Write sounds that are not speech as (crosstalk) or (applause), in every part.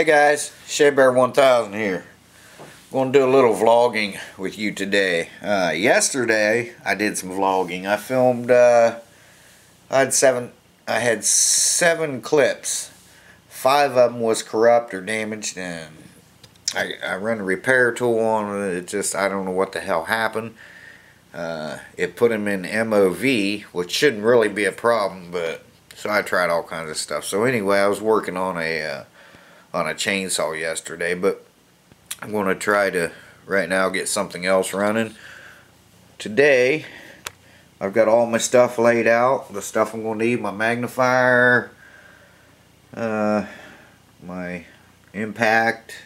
Hey guys, Shea Bear 1000 here. I'm Going to do a little vlogging with you today. Uh, yesterday, I did some vlogging. I filmed, uh, I had seven, I had seven clips. Five of them was corrupt or damaged, and I, I a repair tool on it. It just, I don't know what the hell happened. Uh, it put them in MOV, which shouldn't really be a problem, but so I tried all kinds of stuff. So anyway, I was working on a uh, on a chainsaw yesterday, but I'm going to try to right now get something else running. Today, I've got all my stuff laid out. The stuff I'm going to need, my magnifier, uh, my impact.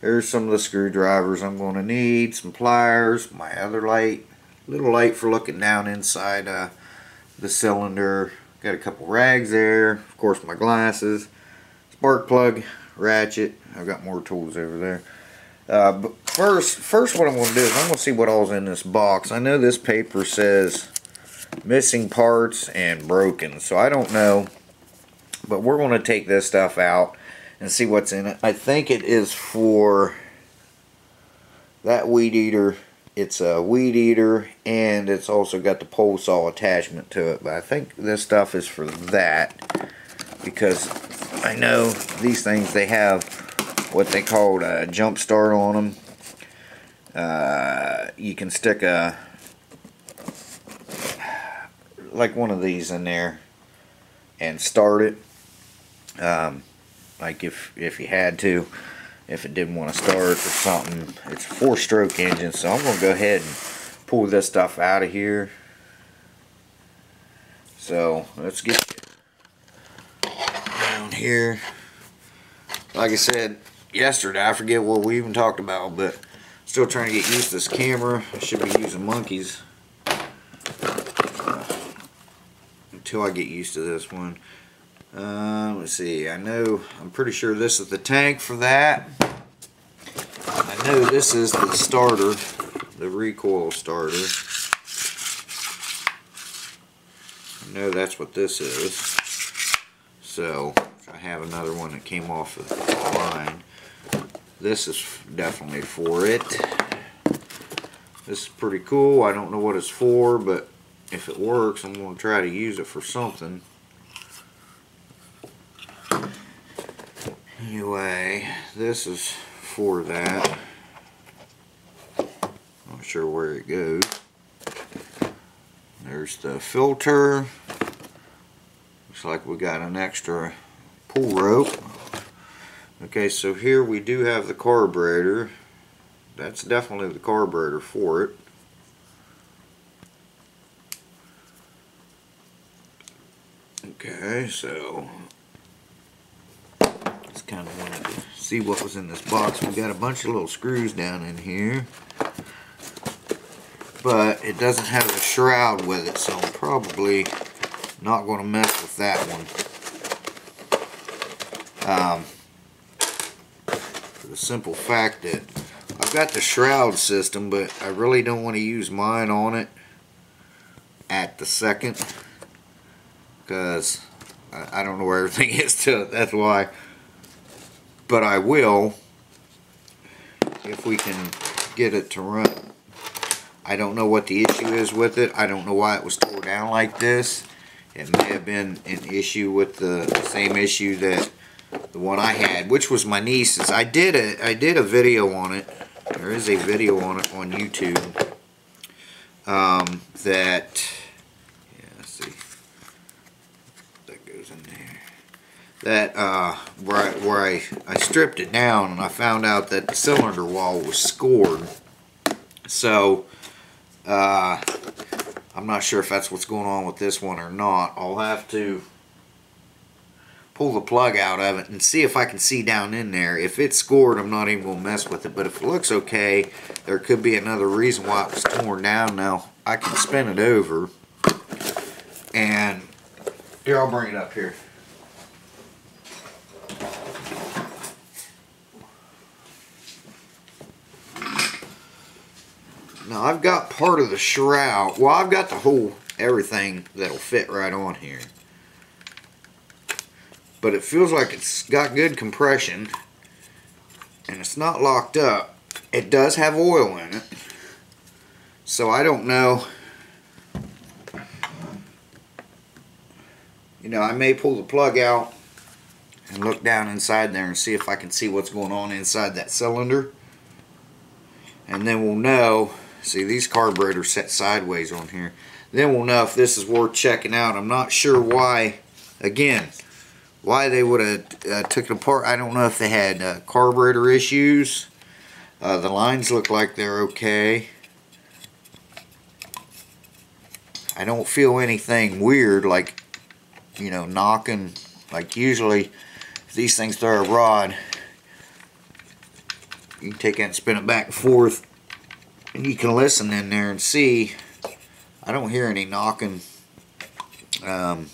There's some of the screwdrivers I'm going to need, some pliers, my other light, little light for looking down inside uh, the cylinder. Got a couple rags there, of course my glasses, spark plug, ratchet. I've got more tools over there. Uh, but first, first what I'm going to do is I'm going to see what all's in this box. I know this paper says missing parts and broken, so I don't know. But we're going to take this stuff out and see what's in it. I think it is for that weed eater. It's a weed eater and it's also got the pole saw attachment to it. But I think this stuff is for that because I know these things they have what they call a jump start on them. Uh, you can stick a like one of these in there and start it. Um, like if if you had to, if it didn't want to start or something. It's a four-stroke engine, so I'm gonna go ahead and pull this stuff out of here. So let's get here. Like I said, yesterday. I forget what we even talked about, but still trying to get used to this camera. I should be using monkeys until I get used to this one. Uh, let's see. I know. I'm pretty sure this is the tank for that. I know this is the starter, the recoil starter. I know that's what this is. So I have another one that came off the line. This is definitely for it. This is pretty cool. I don't know what it's for, but if it works, I'm going to try to use it for something. Anyway, this is for that. Not sure where it goes. There's the filter. Looks like we got an extra pull rope. Okay, so here we do have the carburetor. That's definitely the carburetor for it. Okay, so just kind of wanted to see what was in this box. We got a bunch of little screws down in here. But it doesn't have a shroud with it, so I'm probably not going to mess with that one. Um, the simple fact that I've got the shroud system, but I really don't want to use mine on it at the second because I don't know where (laughs) everything is to. That's why. But I will if we can get it to run. I don't know what the issue is with it. I don't know why it was tore down like this. It may have been an issue with the same issue that the one I had, which was my niece's. I did a I did a video on it. There is a video on it on YouTube. Um, that yeah, see. That goes in there. That uh, where I, where I I stripped it down and I found out that the cylinder wall was scored. So uh, I'm not sure if that's what's going on with this one or not. I'll have to pull the plug out of it and see if I can see down in there. If it's scored, I'm not even going to mess with it. But if it looks okay, there could be another reason why it was torn down. Now, I can spin it over. And here, I'll bring it up here. Now, I've got part of the shroud. Well, I've got the whole everything that'll fit right on here but it feels like it's got good compression and it's not locked up. It does have oil in it. So I don't know. You know, I may pull the plug out and look down inside there and see if I can see what's going on inside that cylinder. And then we'll know, see these carburetors set sideways on here. Then we'll know if this is worth checking out. I'm not sure why, again, why they would have uh, took it apart. I don't know if they had uh, carburetor issues. Uh, the lines look like they're okay. I don't feel anything weird like, you know, knocking. Like usually, these things throw a rod, you can take it and spin it back and forth. And you can listen in there and see. I don't hear any knocking. Um,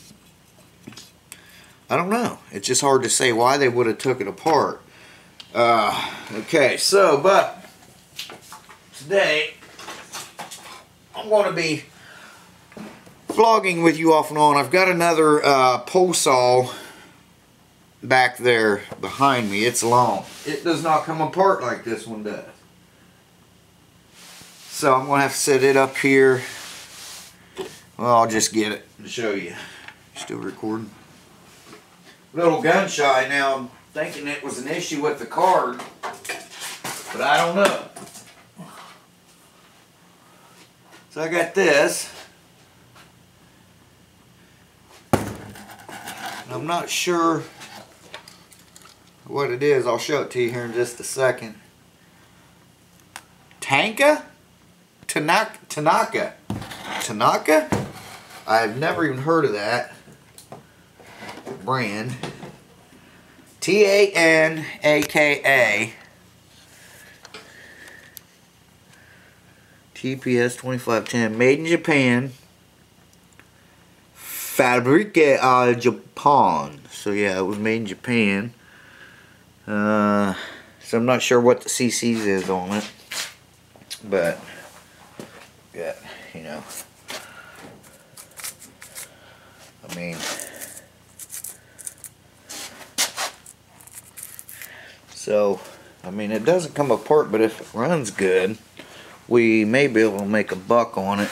I don't know. It's just hard to say why they would have took it apart. Uh, okay, so, but today I'm going to be vlogging with you off and on. I've got another uh, pole saw back there behind me. It's long. It does not come apart like this one does. So I'm going to have to set it up here. Well, I'll just get it to show you. Still recording. Little gun shy now. I'm thinking it was an issue with the card. But I don't know. So I got this. I'm not sure what it is. I'll show it to you here in just a second. Tanka? Tanaka? Tanaka? Tanaka? I've never even heard of that brand. T-A-N-A-K-A. TPS 2510. Made in Japan. Fabrique au Japan. So yeah, it was made in Japan. Uh, so I'm not sure what the CCs is on it. But, yeah, you know. I mean, so, I mean, it doesn't come apart, but if it runs good, we may be able to make a buck on it.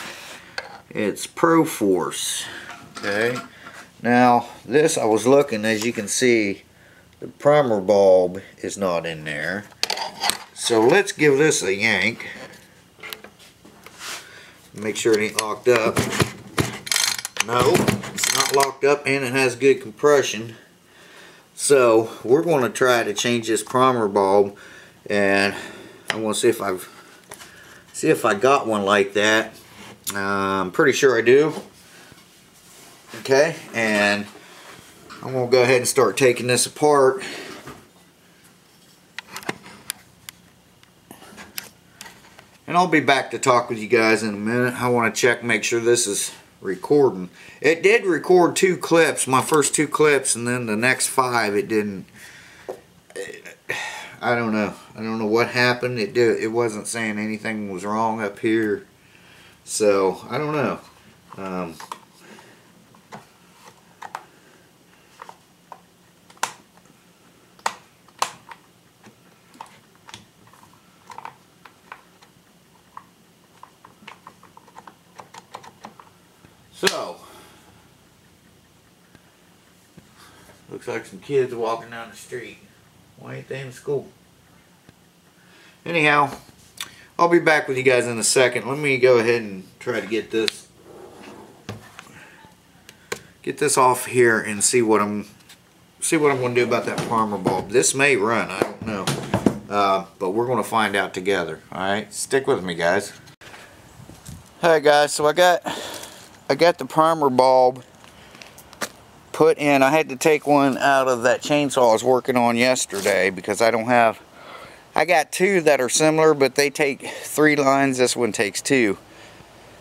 It's Pro Force. Okay. Now, this I was looking, as you can see, the primer bulb is not in there. So let's give this a yank. Make sure it ain't locked up. No, it's not locked up and it has good compression. So we're going to try to change this primer bulb and I'm going to see if I've see if I got one like that. Uh, I'm pretty sure I do. Okay, and I'm going to go ahead and start taking this apart. And I'll be back to talk with you guys in a minute. I want to check, make sure this is recording. It did record two clips, my first two clips, and then the next five it didn't. I don't know. I don't know what happened. It did. It wasn't saying anything was wrong up here. So I don't know. Um, So, looks like some kids walking down the street. Why ain't they in school? Anyhow, I'll be back with you guys in a second. Let me go ahead and try to get this get this off here and see what I'm see what I'm going to do about that primer bulb. This may run, I don't know. Uh, but we're going to find out together. Alright, stick with me guys. Alright guys, so I got I got the primer bulb put in. I had to take one out of that chainsaw I was working on yesterday because I don't have, I got two that are similar, but they take three lines. This one takes two.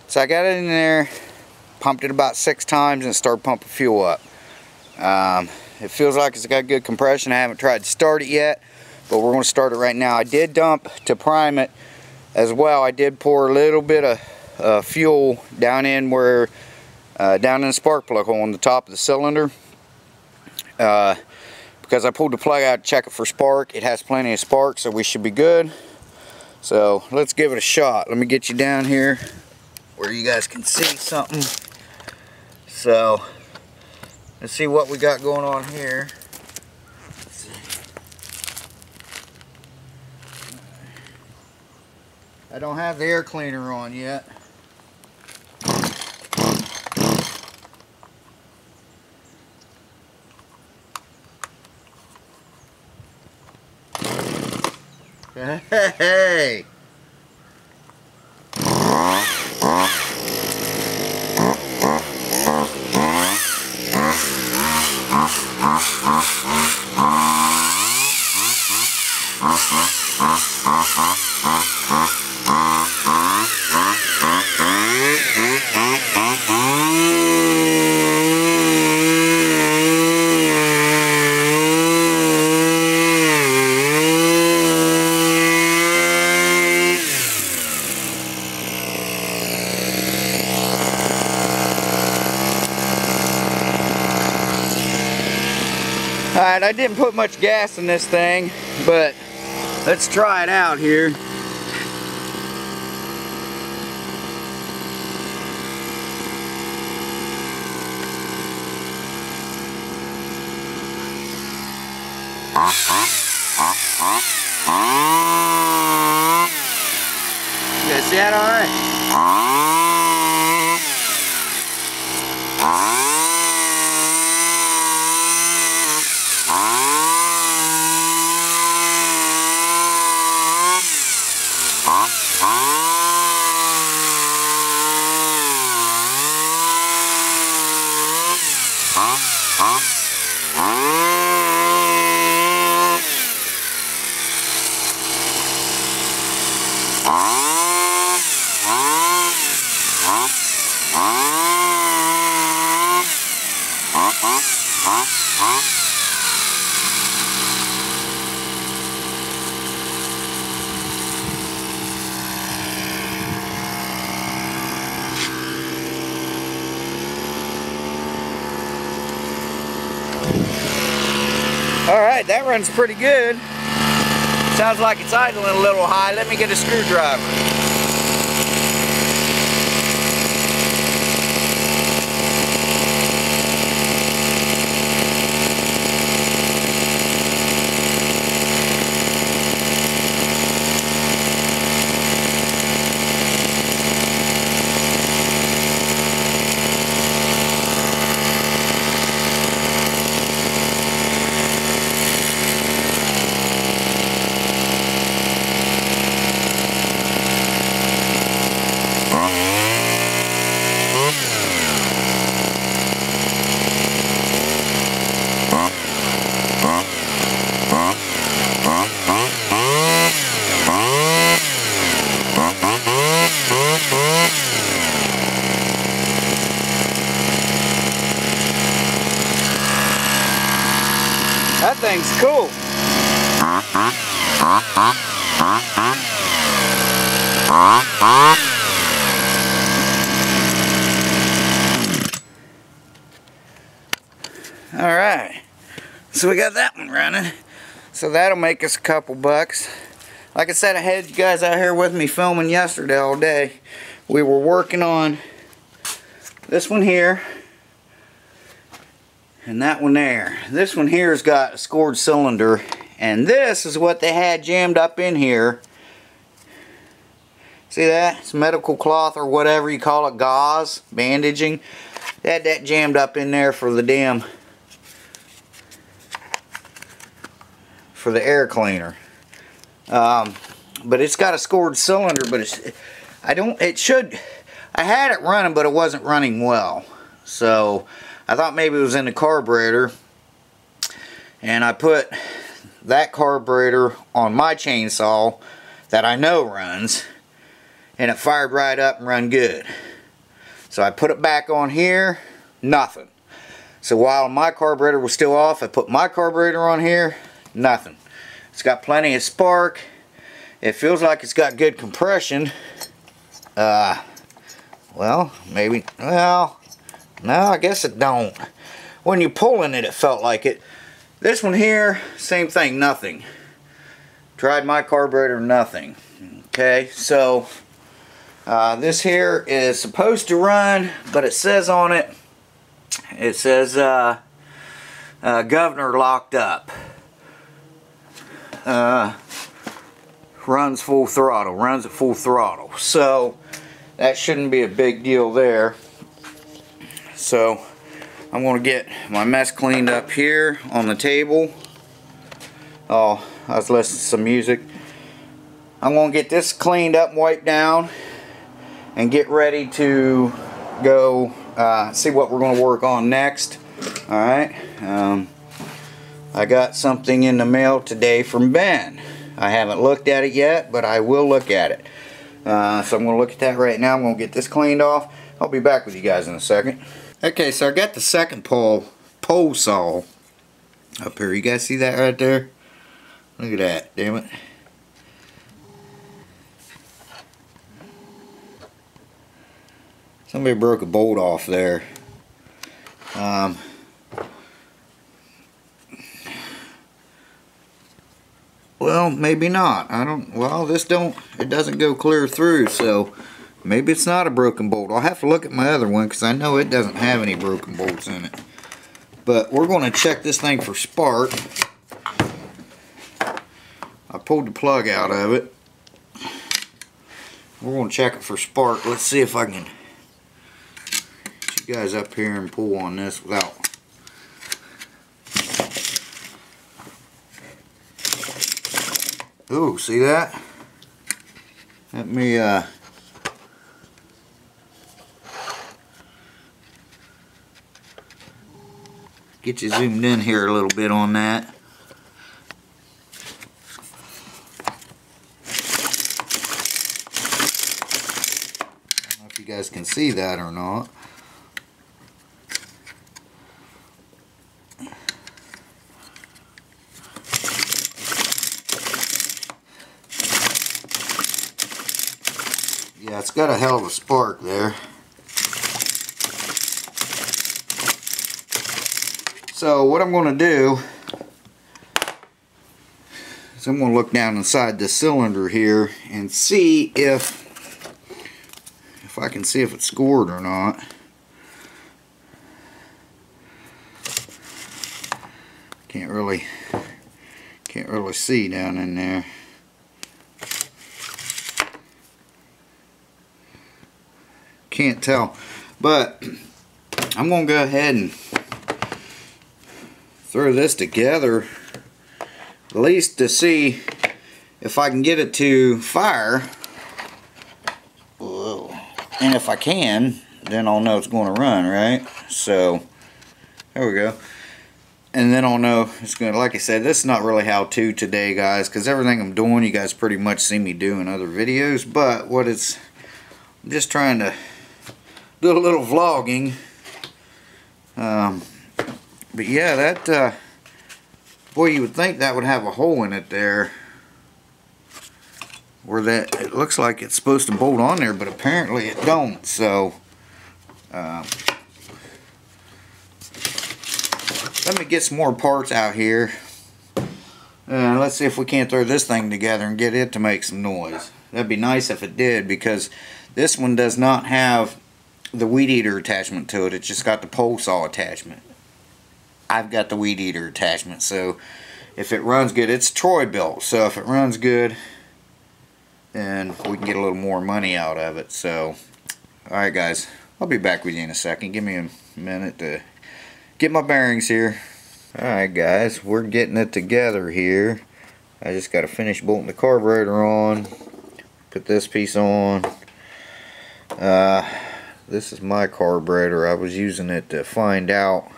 So I got it in there, pumped it about six times and started pumping fuel up. Um, it feels like it's got good compression. I haven't tried to start it yet, but we're going to start it right now. I did dump to prime it as well. I did pour a little bit of uh, fuel down in where uh, down in the spark plug hole on the top of the cylinder uh, because I pulled the plug out to check it for spark. It has plenty of spark, so we should be good. So let's give it a shot. Let me get you down here where you guys can see something. So let's see what we got going on here. I don't have the air cleaner on yet. Hey! Alright, I didn't put much gas in this thing, but let's try it out here. Guys see that alright? Alright, that pretty good. Sounds like it's idling a little high. Let me get a screwdriver. That thing's cool. Alright, so we got that one running. So that'll make us a couple bucks. Like I said, I had you guys out here with me filming yesterday all day. We were working on this one here and that one there. This one here has got a scored cylinder and this is what they had jammed up in here. See that? It's medical cloth or whatever you call it, gauze, bandaging. They had that jammed up in there for the damn for the air cleaner. Um, but it's got a scored cylinder, but it's I don't it should I had it running but it wasn't running well. So I thought maybe it was in the carburetor and I put that carburetor on my chainsaw that I know runs and it fired right up and run good. So I put it back on here, nothing. So while my carburetor was still off, I put my carburetor on here, nothing. It's got plenty of spark. It feels like it's got good compression. Uh, well, maybe, well, no, I guess it don't. When you're pulling it, it felt like it. This one here, same thing, nothing. Tried my carburetor, nothing. Okay, so uh, this here is supposed to run, but it says on it, it says uh, uh, governor locked up. Uh, runs full throttle, runs at full throttle. So that shouldn't be a big deal there. So I'm going to get my mess cleaned up here on the table. Oh, I was listening to some music. I'm going to get this cleaned up wiped down and get ready to go uh, see what we're going to work on next. Alright. Um, I got something in the mail today from Ben. I haven't looked at it yet, but I will look at it. Uh, so I'm going to look at that right now. I'm going to get this cleaned off. I'll be back with you guys in a second. Okay, so I got the second pole, pole saw up here. You guys see that right there? Look at that, damn it. Somebody broke a bolt off there. Um, well, maybe not. I don't, well, this don't, it doesn't go clear through, so maybe it's not a broken bolt. I'll have to look at my other one because I know it doesn't have any broken bolts in it. But we're going to check this thing for spark. I pulled the plug out of it. We're going to check it for spark. Let's see if I can get you guys up here and pull on this without Ooh, see that? Let me uh get you zoomed in here a little bit on that. if you guys can see that or not. Yeah, it's got a hell of a spark there. So what I'm going to do is I'm going to look down inside the cylinder here and see if if I can see if it's scored or not. Can't really can't really see down in there. Can't tell. But I'm going to go ahead and throw this together at least to see if I can get it to fire. And if I can then I'll know it's going to run right? So there we go. And then I'll know it's going to like I said this is not really how to today guys because everything I'm doing you guys pretty much see me do in other videos but what it's I'm just trying to do a little vlogging. Um, but yeah, that, uh, boy, you would think that would have a hole in it there. Where that, it looks like it's supposed to bolt on there, but apparently it don't, so. Uh, let me get some more parts out here. And let's see if we can't throw this thing together and get it to make some noise. That'd be nice if it did, because this one does not have the weed eater attachment to it. It's just got the pole saw attachment. I've got the weed eater attachment so if it runs good it's Troy-Bilt so if it runs good then we can get a little more money out of it so alright guys I'll be back with you in a second give me a minute to get my bearings here. Alright guys we're getting it together here. I just got to finish bolting the carburetor on put this piece on. Uh, this is my carburetor I was using it to find out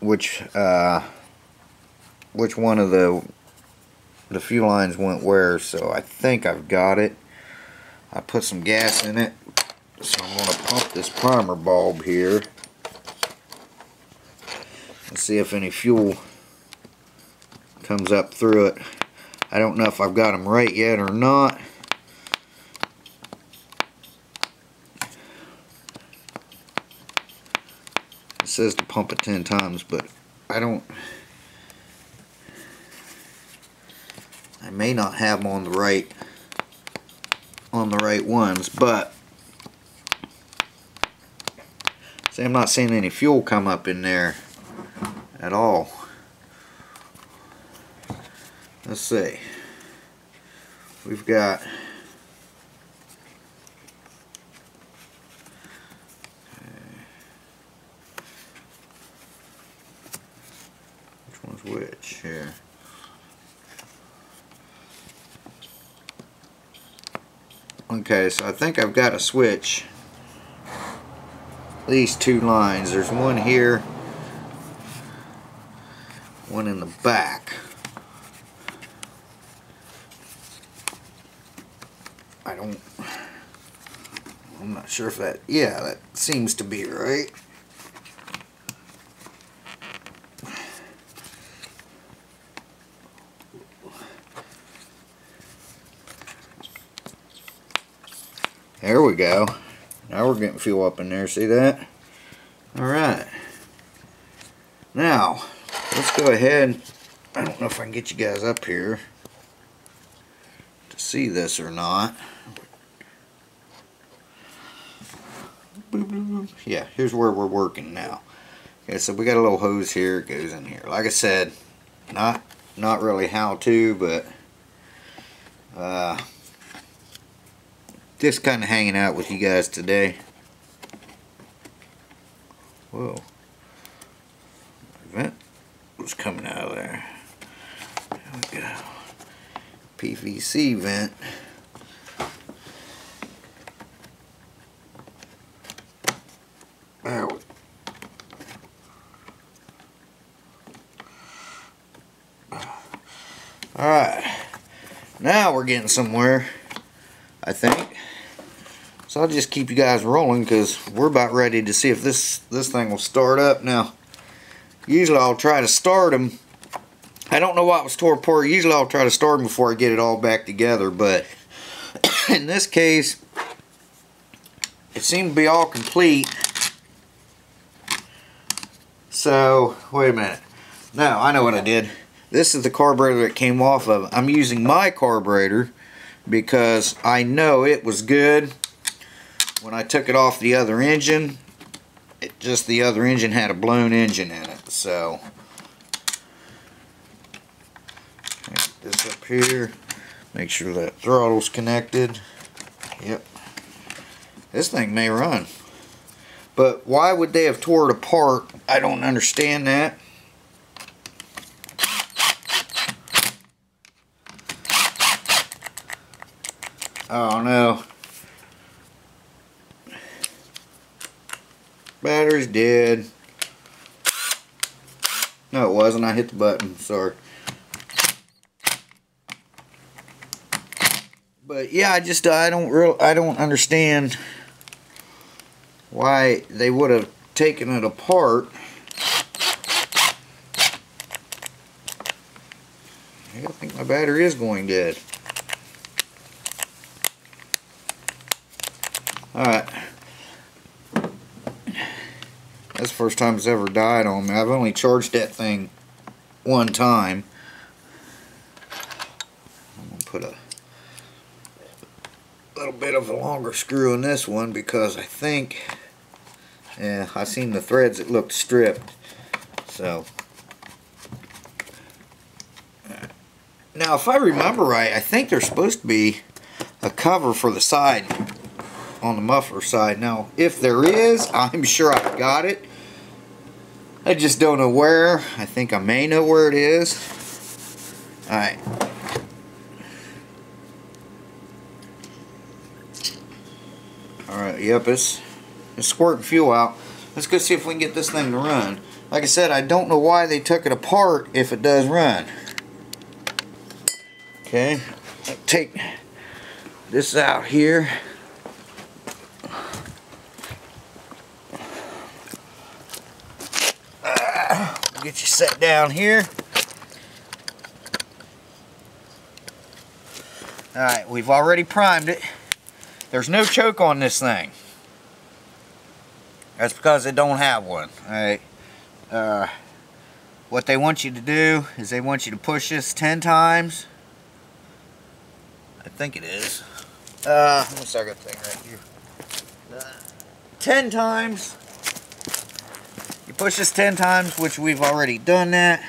which uh, which one of the the fuel lines went where so I think I've got it. I put some gas in it so I'm going to pump this primer bulb here and see if any fuel comes up through it. I don't know if I've got them right yet or not says to pump it 10 times, but I don't I may not have them on the right on the right ones but see I'm not seeing any fuel come up in there at all. Let's see. We've got which one's which here okay so I think I've got to switch these two lines. There's one here one in the back. I don't I'm not sure if that yeah that seems to be right There we go. Now we're getting fuel up in there. See that? Alright. Now, let's go ahead. I don't know if I can get you guys up here to see this or not. Yeah, here's where we're working now. Okay, so we got a little hose here. It goes in here. Like I said, not not really how to, but uh, just kind of hanging out with you guys today. Whoa. Vent was coming out of there. There we go. PVC vent. There we Alright. Now we're getting somewhere, I think. So I'll just keep you guys rolling because we're about ready to see if this, this thing will start up. Now, usually I'll try to start them. I don't know what was tore apart. Usually I'll try to start them before I get it all back together. But (coughs) in this case, it seemed to be all complete. So, wait a minute. Now, I know what I did. This is the carburetor that came off of it. I'm using my carburetor because I know it was good when I took it off the other engine. It just the other engine had a blown engine in it. So this up here. Make sure that throttle's connected. Yep. This thing may run. But why would they have tore it apart? I don't understand that. Oh no. Battery's dead. No, it wasn't. I hit the button. Sorry. But yeah, I just I don't real I don't understand why they would have taken it apart. I think my battery is going dead. Alright. That's the first time it's ever died on me. I've only charged that thing one time. I'm going to put a little bit of a longer screw in this one because I think, yeah, I seen the threads that looked stripped. So, now if I remember right, I think there's supposed to be a cover for the side on the muffler side. Now, if there is, I'm sure I've got it. I just don't know where. I think I may know where it is. Alright. Alright, yep, it's, it's squirting fuel out. Let's go see if we can get this thing to run. Like I said, I don't know why they took it apart if it does run. Okay, take this out here. Get you set down here. Alright, we've already primed it. There's no choke on this thing. That's because it don't have one. Alright. Uh, what they want you to do is they want you to push this 10 times. I think it is. Uh, one second thing right here. Uh, 10 times. Push this 10 times, which we've already done that.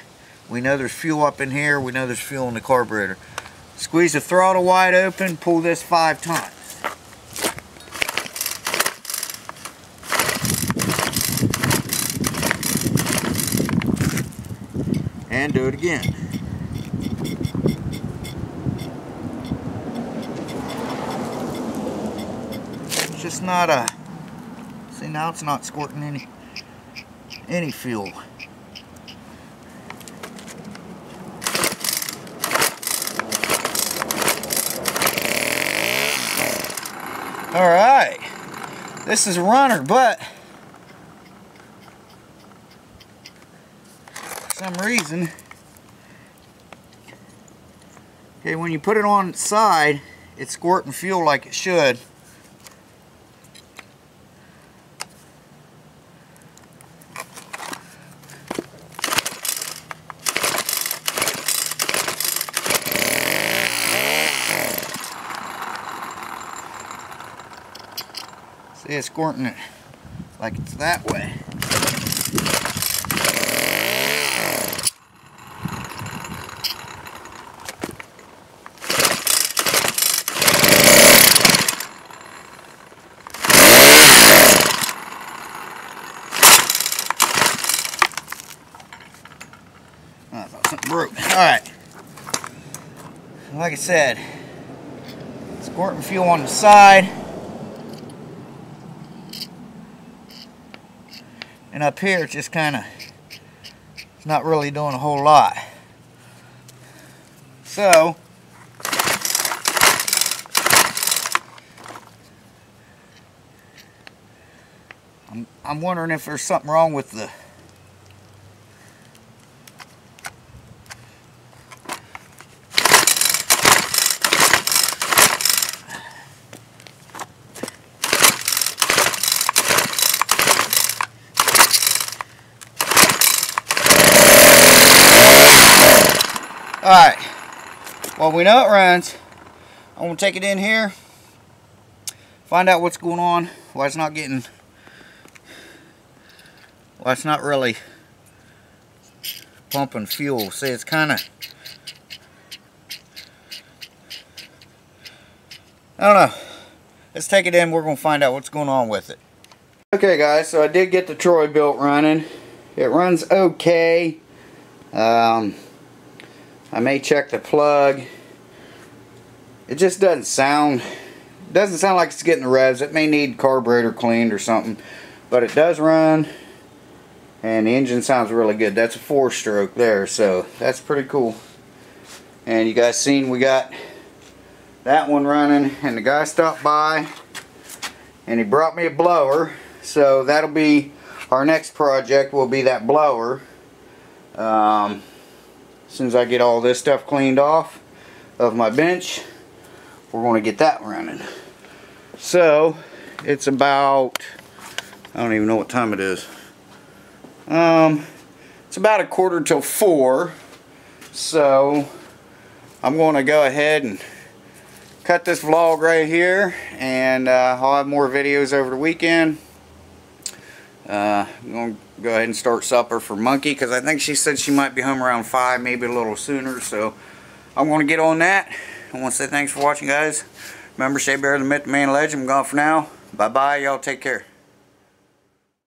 We know there's fuel up in here. We know there's fuel in the carburetor. Squeeze the throttle wide open, pull this five times. And do it again. It's just not a, see now it's not squirting any, any fuel. All right, this is a runner, but for some reason, okay, when you put it on its side, it's squirting fuel like it should. Squirting it like it's that way. I thought something broke. Alright. Like I said, squirting fuel on the side. And up here, it's just kind of, it's not really doing a whole lot. So, I'm, I'm wondering if there's something wrong with the Alright, well we know it runs. I'm going to take it in here, find out what's going on, why it's not getting, why it's not really pumping fuel. See, it's kind of, I don't know. Let's take it in, we're going to find out what's going on with it. Okay guys, so I did get the Troy-Bilt running. It runs okay. Um, I may check the plug. It just doesn't sound doesn't sound like it's getting the revs. It may need carburetor cleaned or something. But it does run and the engine sounds really good. That's a four stroke there, so that's pretty cool. And you guys seen we got that one running and the guy stopped by and he brought me a blower. So that'll be our next project will be that blower. Um, as soon as I get all this stuff cleaned off of my bench, we're going to get that running. So, it's about, I don't even know what time it is. Um, it's about a quarter till four. So, I'm going to go ahead and cut this vlog right here. And uh, I'll have more videos over the weekend. Uh, I'm going to go ahead and start supper for Monkey because I think she said she might be home around 5, maybe a little sooner. So I'm going to get on that. I want to say thanks for watching, guys. Remember, Shea Bear, the Myth, the Man, Legend. I'm gone for now. Bye-bye. Y'all take care.